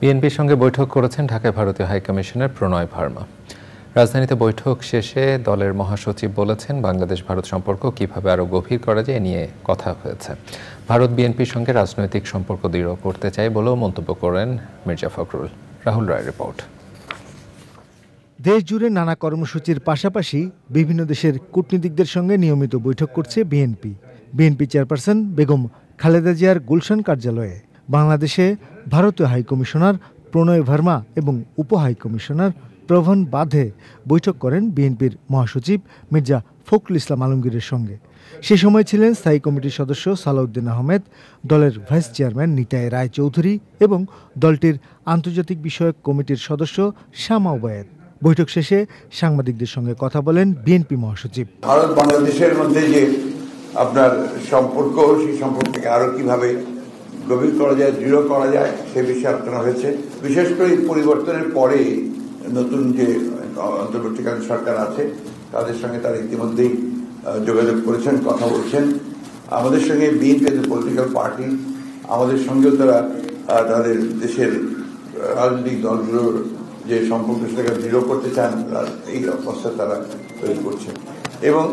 বিএনপির সঙ্গে বৈঠক করেছেন ঢাকায় ভারতীয় হাইকমিশনের প্রণয় ভার্মা। রাজধানীতে বৈঠক শেষে দলের মহাসচিব বলেছেন, বাংলাদেশ ভারত সম্পর্ক কীভাবে আরও গভীর করা যায় নিয়ে কথা হয়েছে। ভারত বিএনপির সঙ্গে রাজনৈতিক সম্পর্ক দৃঢ় করতে চায় বলেও মন্তব্য করেন মির্জা ফখরুল। রাহুল রায় রিপোর্ট। দেশ জুড়ে নানা কর্মসূচির পাশাপাশি বিভিন্ন দেশের কূটনীতিকদের সঙ্গে নিয়মিত বৈঠক করছে BNP. BNP chairperson Begum Khaleda জিয়ার গুলশান কার্যালয়ে। বাংলাদেশে ভারতীয় হাইকমিশনার প্রণয় ভার্মা এবং উপ হাইকমিশনার প্রভন বাধে বৈঠক করেন বিএনপির মহাসচিব মির্জা ফখরুল ইসলাম আলমগীরের সঙ্গে। সে সময় ছিলেন স্থায়ী কমিটির সদস্য সালাউদ্দিন আহমেদ, দলের ভাইস চেয়ারম্যান নিতাই রায় চৌধুরী এবং দলটির আন্তর্জাতিক বিষয়ক কমিটির সদস্য শ্যামা ওবায়েদ। বৈঠক শেষে সাংবাদিকদের সঙ্গে কথা বলেন বিএনপি মহাসচিব। ভারত বাংলাদেশের মধ্যে যে আপনার সম্পর্ক, সেই সম্পর্ককে আরও কীভাবে গভীর করা যায়, দৃঢ় করা যায়, সে বিষয়ে আলোচনা হয়েছে। বিশেষ করে এই পরিবর্তনের পরে নতুন যে অন্তর্বর্তীকালীন সরকার আছে, তাদের সঙ্গে তারা ইতিমধ্যেই যোগাযোগ করেছেন, কথা বলছেন। আমাদের সঙ্গে বিএনপি যে পলিটিক্যাল পার্টি আমাদের সঙ্গেও তারা তাদের দেশের রাজনৈতিক দলগুলোর যে সম্পর্ক, সেটাকে দৃঢ় করতে চান এই অবস্থা তারা তৈরি করছেন এবং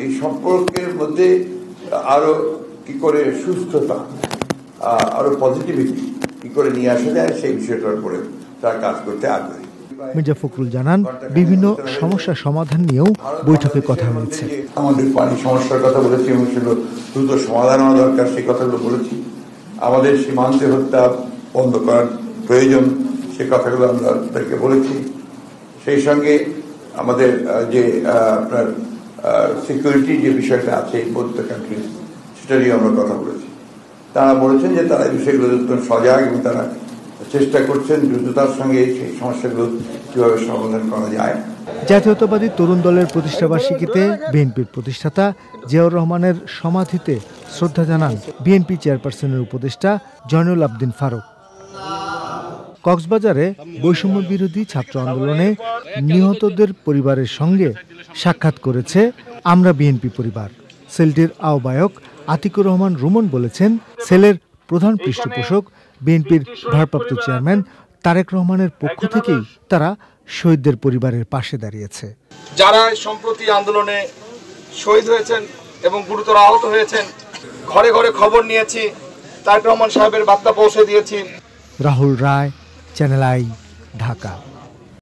এই সম্পর্কের মধ্যে আরও কি করে সুস্থতা আরও পজিটিভিটি কি করে নিয়ে আসা যায় সেই বিষয়টার উপরে তারা কাজ করতে আগ্রহী। মির্জা ফখরুল জানান বিভিন্ন সমস্যা সমাধান নিয়েও বৈঠকে কথা হয়েছে। আমাদের পানি সমস্যার কথা বলেছি এবং সেগুলো দ্রুত সমাধান হওয়া দরকার সেই কথাগুলো বলেছি। আমাদের সীমান্তে হত্যা বন্ধ করার প্রয়োজন সে কথাগুলো আমরা তাদেরকে বলেছি। সেই সঙ্গে আমাদের যে আপনার সিকিউরিটি যে বিষয়টা আছে বোধ কান্ট্রিজ সেটা নিয়ে আমরা কথা বলেছি। তারা বলেছেন যে তারা এই বিষয়গুলো অত্যন্ত সজাগ এবং তারা চেষ্টা করছেন দ্রুততার সঙ্গে সেই সমস্যাগুলো কীভাবে সমাধান করা যায়। জাতীয়তাবাদী তরুণ দলের প্রতিষ্ঠাবার্ষিকীতে বিএনপির প্রতিষ্ঠাতা জিয়াউর রহমানের সমাধিতে শ্রদ্ধা জানান বিএনপি চেয়ারপারসনের উপদেষ্টা জয়নুল আবদিন ফারুক। কক্সবাজারে বৈষম্য বিরোধী ছাত্র আন্দোলনে নিহতদের পরিবারের সঙ্গে সাক্ষাৎ করেছে আমরা বিএনপি পরিবার। সেলটির আহ্বায়ক আতিকুর রহমান রুমন বলেছেন সেলের প্রধান পৃষ্ঠপোষক বিএনপির ভারপ্রাপ্ত চেয়ারম্যান তারেক রহমানের পক্ষ থেকেই তারা শহীদদের পরিবারের পাশে দাঁড়িয়েছে। যারা সম্প্রতি আন্দোলনে শহীদ হয়েছেন এবং গুরুতর আহত হয়েছেন ঘরে ঘরে খবর নিয়েছি তারেক রহমান সাহেবের বার্তা পৌঁছে দিয়েছি। Rahul Roy Channel I Dhaka.